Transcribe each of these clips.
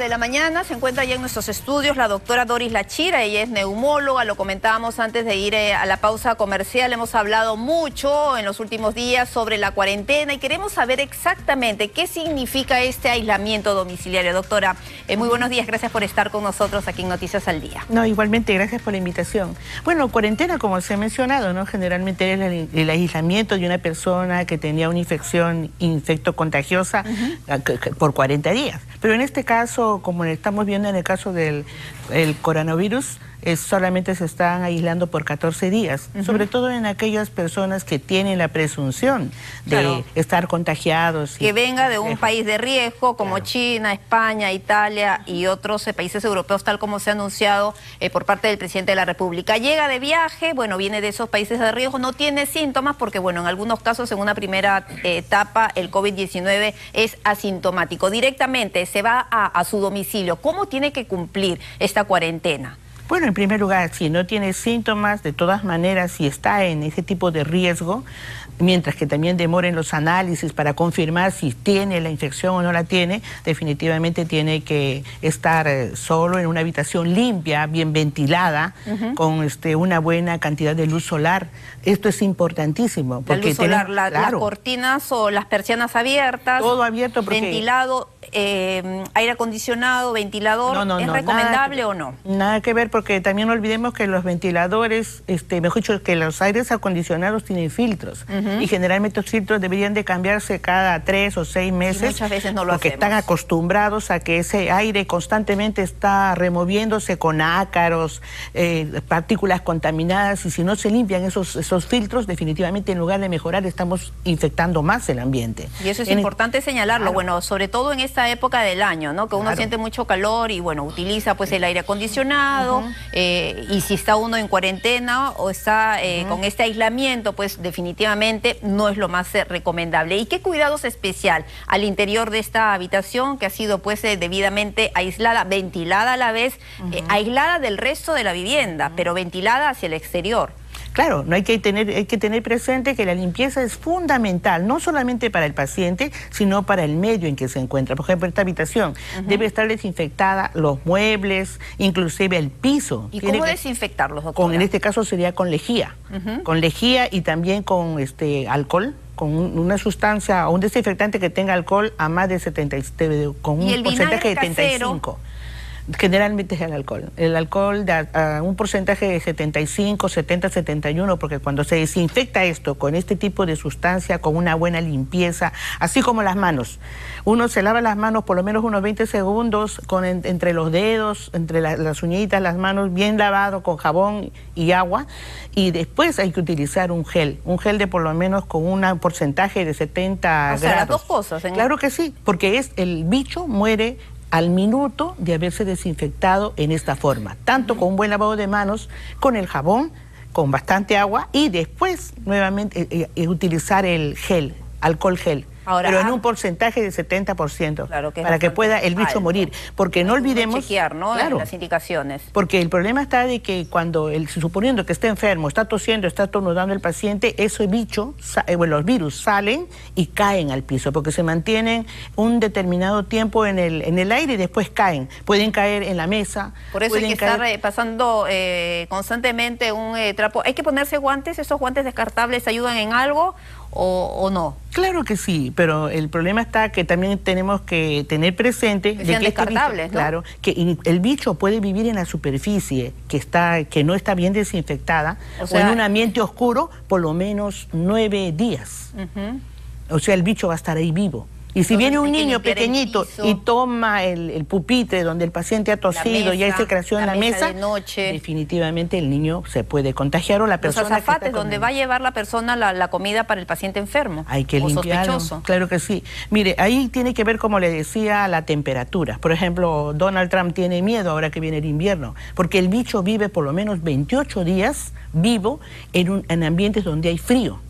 de la mañana se encuentra ya en nuestros estudios la doctora Doris Lachira, ella es neumóloga, lo comentábamos antes de ir eh, a la pausa comercial, hemos hablado mucho en los últimos días sobre la cuarentena y queremos saber exactamente qué significa este aislamiento domiciliario. Doctora, eh, muy buenos días, gracias por estar con nosotros aquí en Noticias al Día. No, igualmente, gracias por la invitación. Bueno, cuarentena, como se ha mencionado, ¿no? generalmente es el, aislamiento de una persona que tenía una infección infectocontagiosa por 40 días. Pero en este caso, como estamos viendo en el caso del coronavirus, solamente se están aislando por 14 días, sobre todo en aquellas personas que tienen la presunción de estar contagiados. Que venga de un país de riesgo como China, España, Italia y otros eh, países europeos, tal como se ha anunciado eh, por parte del presidente de la República. Llega de viaje, bueno, viene de esos países de riesgo, no tiene síntomas porque, bueno, en algunos casos, en una primera eh, etapa, el COVID-19 es asintomático. Directamente se va a su domicilio. ¿Cómo tiene que cumplir esta cuarentena? Bueno, en primer lugar, si no tiene síntomas, de todas maneras, si está en ese tipo de riesgo, mientras que también demoren los análisis para confirmar si tiene la infección o no la tiene, definitivamente tiene que estar eh, solo en una habitación limpia, bien ventilada, con este, una buena cantidad de luz solar. Esto es importantísimo. Porque la luz solar, las cortinas o las persianas abiertas. Todo abierto. Ventilado eh, aire acondicionado, ventilador, ¿es recomendable o no? Nada que ver porque también no olvidemos que los ventiladores, este, mejor dicho, que los aires acondicionados tienen filtros y generalmente los filtros deberían de cambiarse cada tres o seis meses. muchas veces no lo Porque están acostumbrados a que ese aire constantemente está removiéndose con ácaros, eh, partículas contaminadas y si no se limpian esos, esos filtros, definitivamente en lugar de mejorar estamos infectando más el ambiente. Y eso es importante señalarlo, bueno, sobre todo en esta época del año, ¿no? Que uno siente mucho calor y bueno, utiliza pues el aire acondicionado eh, y si está uno en cuarentena o está eh, con este aislamiento, pues definitivamente no es lo más eh, recomendable. ¿Y qué cuidados especial al interior de esta habitación que ha sido pues debidamente aislada, ventilada a la vez, aislada del resto de la vivienda, pero ventilada hacia el exterior? Claro, no hay que tener, hay que tener presente que la limpieza es fundamental, no solamente para el paciente, sino para el medio en que se encuentra. Por ejemplo, esta habitación debe estar desinfectada, los muebles, inclusive el piso. ¿Y cómo desinfectarlos, doctora? Con, en este caso sería con lejía, con lejía y también con este alcohol con una sustancia o un desinfectante que tenga alcohol a más de 70, con un porcentaje de 75. Generalmente es el alcohol. El alcohol da un porcentaje de 75, 70, 71, porque cuando se desinfecta esto con este tipo de sustancia, con una buena limpieza, así como las manos. Uno se lava las manos por lo menos unos 20 segundos con entre los dedos, entre las uñitas, las manos bien lavado con jabón y agua y después hay que utilizar un gel, un gel de por lo menos con un porcentaje de 70 o sea, Las dos cosas. Claro que sí, porque es el bicho muere al minuto de haberse desinfectado en esta forma, tanto con un buen lavado de manos, con el jabón, con bastante agua y después nuevamente eh, eh, utilizar el gel, alcohol gel pero en un porcentaje de 70%, para que pueda el bicho morir. Porque no olvidemos... Chequear, ¿no? Las indicaciones. Porque el problema está de que cuando, el, suponiendo que está enfermo, está tosiendo, está estornudando el paciente, ese bicho, eh, bueno, los virus salen y caen al piso, porque se mantienen un determinado tiempo en el, en el aire y después caen. Pueden caer en la mesa. Por eso hay que estar eh, pasando eh, constantemente un trapo. ¿Hay que ponerse guantes? ¿Esos guantes descartables ayudan en algo? O, no? Claro que sí, pero el problema está que también tenemos que tener presente que de que este claro, que el bicho puede vivir en la superficie que está que no está bien desinfectada o, en un ambiente oscuro por lo menos nueve días. O sea, el bicho va a estar ahí vivo. Y si viene un niño pequeñito y toma el, pupitre donde el paciente ha tosido y hay secreción en la mesa, definitivamente el niño se puede contagiar o la persona. Los azafates, donde va a llevar la persona la, comida para el paciente enfermo. Hay que limpiarlo. Claro que sí. Mire, ahí tiene que ver, como le decía, la temperatura. Por ejemplo, Donald Trump tiene miedo ahora que viene el invierno, porque el bicho vive por lo menos 28 días vivo en, un, en ambientes donde hay frío.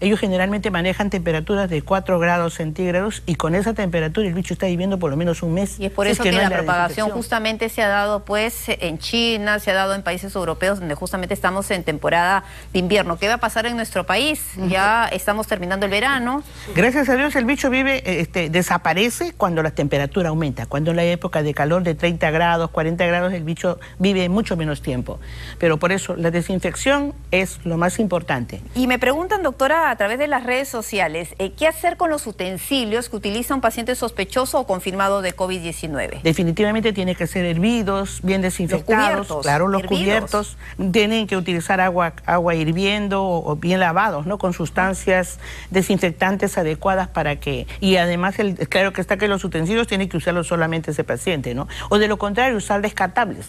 Ellos generalmente manejan temperaturas de 4 grados centígrados y con esa temperatura el bicho está viviendo por lo menos un mes. Y es por eso que, la, propagación justamente se ha dado pues en China, se ha dado en países europeos donde justamente estamos en temporada de invierno. ¿Qué va a pasar en nuestro país? Ya estamos terminando el verano. Gracias a Dios el bicho vive, este, desaparece cuando la temperatura aumenta. Cuando en la época de calor de 30 grados, 40 grados, el bicho vive mucho menos tiempo. Pero por eso la desinfección es lo más importante. Y me preguntan, doctora, a través de las redes sociales, eh, ¿qué hacer con los utensilios que utiliza un paciente sospechoso o confirmado de COVID-19? Definitivamente tiene que ser hervidos, bien desinfectados. claro, los cubiertos. Tienen que utilizar agua, agua hirviendo o, bien lavados, ¿no? Con sustancias desinfectantes adecuadas para que... Y además, el, claro que está que los utensilios tienen que usarlos solamente ese paciente, ¿no? O de lo contrario, usar descartables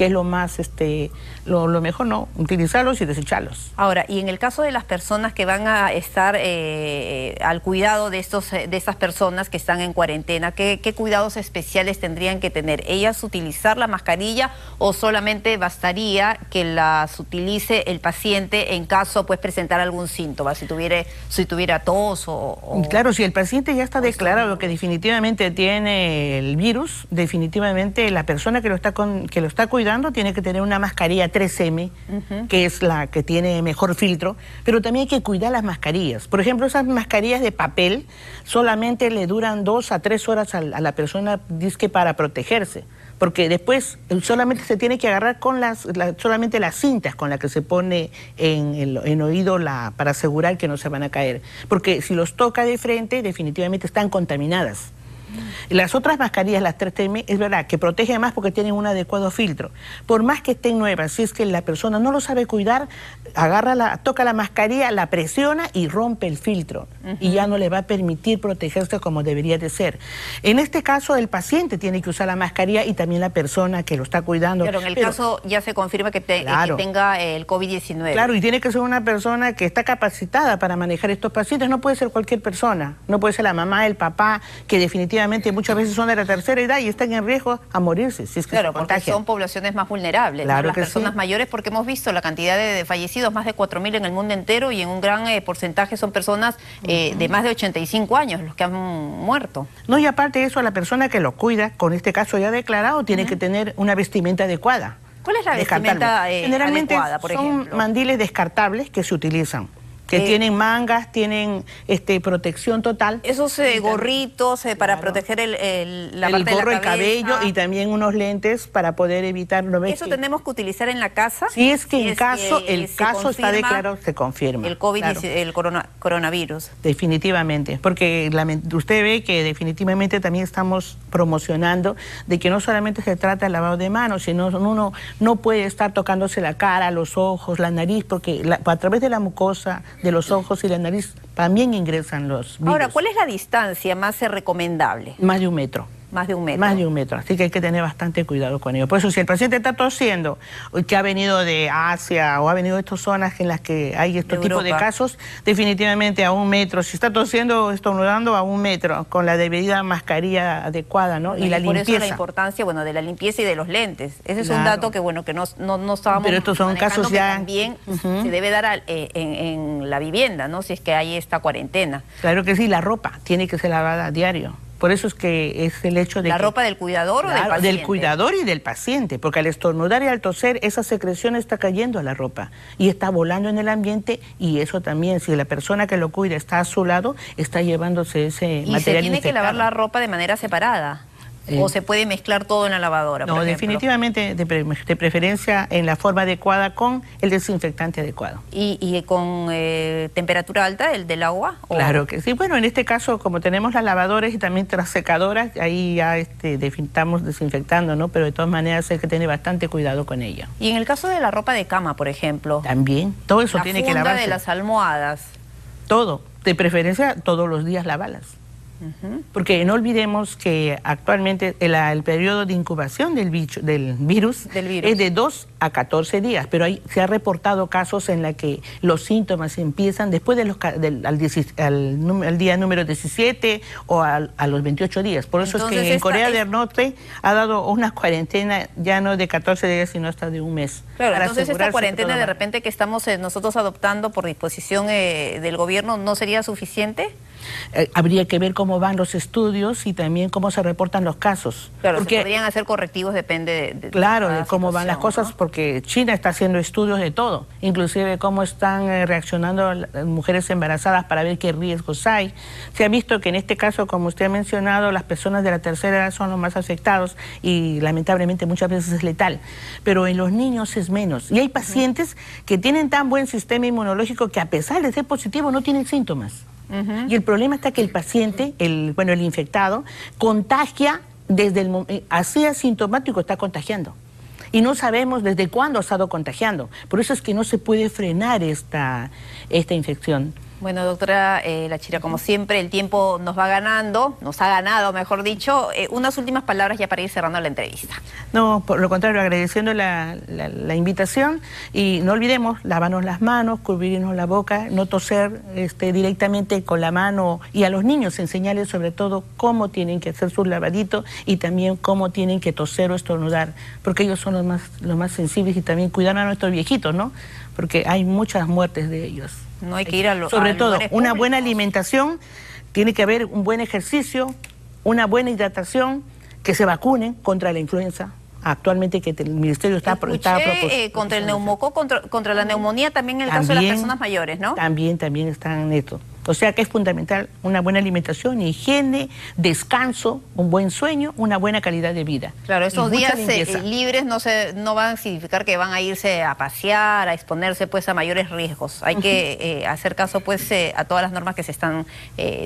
que es lo más, este, lo, mejor, ¿no? Utilizarlos y desecharlos. Ahora, y en el caso de las personas que van a estar eh, al cuidado de, estos, de estas personas que están en cuarentena, ¿qué, cuidados especiales tendrían que tener? ¿Ellas utilizar la mascarilla o solamente bastaría que las utilice el paciente en caso pues presentar algún síntoma, si tuviera, si tuviera tos o, Claro, si el paciente ya está declarado que definitivamente tiene el virus, definitivamente la persona que lo está, con, que lo está cuidando tiene que tener una mascarilla 3M, que es la que tiene mejor filtro, pero también hay que cuidar las mascarillas. Por ejemplo, esas mascarillas de papel solamente le duran dos a tres horas a, la persona disque para protegerse porque después solamente se tiene que agarrar con las, solamente las cintas con las que se pone en el en oído la, para asegurar que no se van a caer, porque si los toca de frente definitivamente están contaminadas. Las otras mascarillas, las 3TM, es verdad que protegen más porque tienen un adecuado filtro. Por más que estén nuevas, si es que la persona no lo sabe cuidar, agarra la, toca la mascarilla, la presiona y rompe el filtro. Y ya no le va a permitir protegerse como debería de ser. En este caso, el paciente tiene que usar la mascarilla y también la persona que lo está cuidando. Pero en el caso ya se confirma que, tenga el COVID-19. Claro, y tiene que ser una persona que está capacitada para manejar estos pacientes. No puede ser cualquier persona. No puede ser la mamá, el papá, que definitivamente muchas veces son de la tercera edad y están en riesgo a morirse si es que claro, porque son poblaciones más vulnerables, las personas mayores, porque hemos visto la cantidad de, fallecidos, más de 4.000 en el mundo entero y en un gran eh, porcentaje son personas eh, de más de 85 años los que han muerto. No, y aparte de eso, la persona que lo cuida, con este caso ya declarado, tiene que tener una vestimenta adecuada. ¿Cuál es la vestimenta eh, Generalmente adecuada, por son mandiles descartables que se utilizan que eh, tienen mangas, tienen este protección total. Esos eh, gorritos eh, para proteger el, el, la el gorro, el cabello y también unos lentes para poder evitar lo ¿Eso tenemos que utilizar en la casa? Si es que en caso el caso está declarado, se confirma. El COVID, el coronavirus. Definitivamente, porque usted ve que definitivamente también estamos promocionando de que no solamente se trata de lavado de manos, sino uno no puede estar tocándose la cara, los ojos, la nariz, porque a través de la mucosa de los ojos y la nariz también ingresan los virus. Ahora, ¿cuál es la distancia más recomendable? Más de un metro. Más de un metro. Más de un metro, así que hay que tener bastante cuidado con ello. Por eso si el paciente está tosiendo, que ha venido de Asia o ha venido de estas zonas en las que hay este tipo de casos, definitivamente a un metro. Si está tosiendo estornudando, a un metro, con la debida mascarilla adecuada, ¿no? Y, la por limpieza. Por eso la importancia, bueno, de la limpieza y de los lentes. Ese es un dato que, bueno, que no, no, estábamos Pero estos son casos ya... también se debe dar eh, en, en la vivienda, ¿no? Si es que hay esta cuarentena. Claro que sí, la ropa tiene que ser lavada a diario. Por eso es que es el hecho de ¿La ropa del cuidador o del paciente? Del cuidador y del paciente, porque al estornudar y al toser, esa secreción está cayendo a la ropa y está volando en el ambiente y eso también, si la persona que lo cuida está a su lado, está llevándose ese material ¿Y se tiene que lavar la ropa de manera separada? ¿O se puede mezclar todo en la lavadora? No, definitivamente de, preferencia en la forma adecuada con el desinfectante adecuado. ¿Y, con eh, temperatura alta el del agua? Claro que sí. Bueno, en este caso, como tenemos las lavadoras y también las secadoras, ahí ya este, estamos desinfectando, ¿no? Pero de todas maneras hay que tener bastante cuidado con ella. ¿Y en el caso de la ropa de cama, por ejemplo? También, todo eso tiene que lavarse. de las almohadas? Todo, de preferencia todos los días lavalas. Porque no olvidemos que actualmente el, periodo de incubación del, bicho, del, virus es de dos a 14 días, pero hay, se ha reportado casos en la que los síntomas empiezan después de los, del al, día número 17 o a los 28 días. Por eso es que en Corea del Norte ha dado una cuarentena ya no de 14 días, sino hasta de un mes. Claro, entonces esta cuarentena de repente que estamos eh, nosotros adoptando por disposición eh, del gobierno no sería suficiente. Eh, habría que ver cómo van los estudios y también cómo se reportan los casos. Claro, porque, podrían hacer correctivos, depende de... claro, de, cómo van las cosas, porque China está haciendo estudios de todo, inclusive cómo están eh, reaccionando las mujeres embarazadas para ver qué riesgos hay. Se ha visto que en este caso, como usted ha mencionado, las personas de la tercera edad son los más afectados y lamentablemente muchas veces es letal, pero en los niños es menos. Y hay pacientes que tienen tan buen sistema inmunológico que a pesar de ser positivo no tienen síntomas. Y el problema está que el paciente, el, bueno, el infectado, contagia desde el eh, así asintomático está contagiando. Y no sabemos desde cuándo ha estado contagiando. Por eso es que no se puede frenar esta, esta infección. Bueno, doctora eh, La Chira, como siempre, el tiempo nos va ganando, nos ha ganado, mejor dicho. Eh, unas últimas palabras ya para ir cerrando la entrevista. No, por lo contrario, agradeciendo la, invitación y no olvidemos lavarnos las manos, cubrirnos la boca, no toser este, directamente con la mano y a los niños enseñarles sobre todo cómo tienen que hacer su lavadito y también cómo tienen que toser o estornudar, porque ellos son los más, los más sensibles y también cuidar a nuestros viejitos, ¿no? Porque hay muchas muertes de ellos. No hay que ir a los Sobre todo, una buena alimentación, tiene que haber un buen ejercicio, una buena hidratación, que se vacunen contra la influenza. Actualmente que el Ministerio está, Escuché, eh, contra el neumoco, contra, contra, la neumonía también en el caso de las personas mayores, ¿no? También, también están en esto. O sea que es fundamental una buena alimentación, higiene, descanso, un buen sueño, una buena calidad de vida. Claro, esos días eh, libres no se, no van a significar que van a irse a pasear, a exponerse pues a mayores riesgos. Hay que eh, hacer caso pues eh, a todas las normas que se están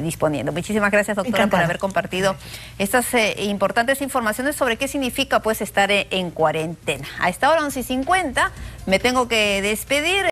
disponiendo. Muchísimas gracias doctora por haber compartido estas importantes informaciones sobre qué significa pues estar en cuarentena. A esta hora 11.50 me tengo que despedir.